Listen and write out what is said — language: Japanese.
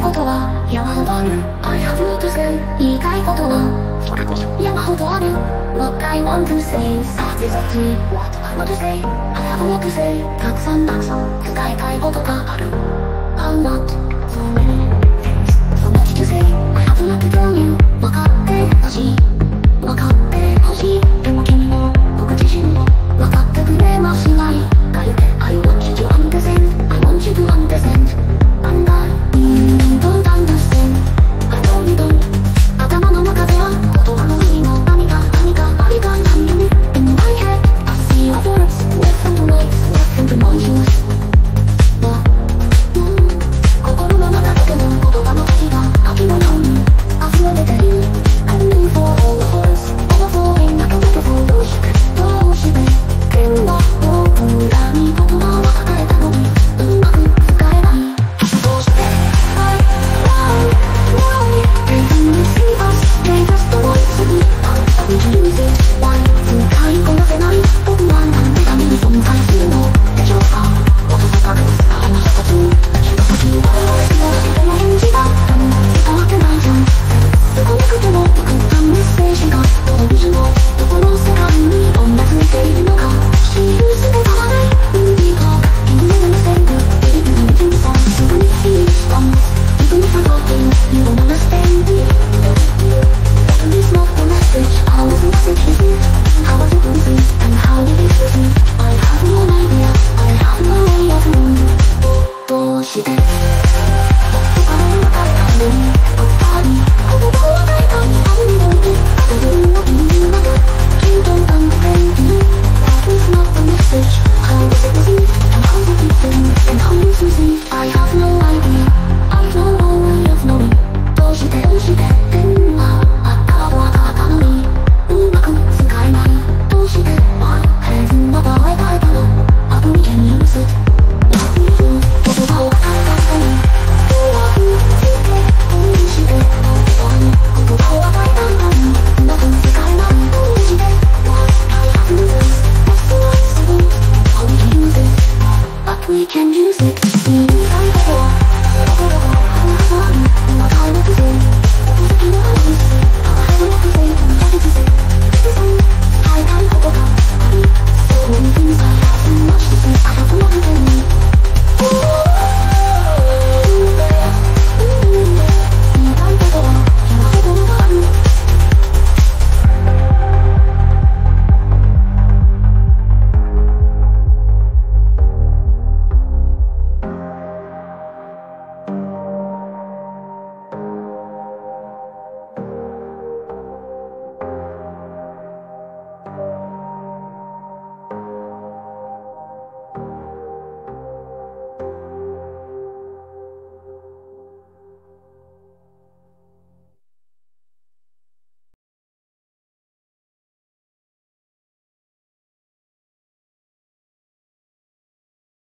ことは山ほどある I have no to say 言いたいことはそれこそ山ほどある What I want to say さてさて What I want to say I have no to say たくさんたくさん伝えたいことがある I'm not Thank you. Thank you.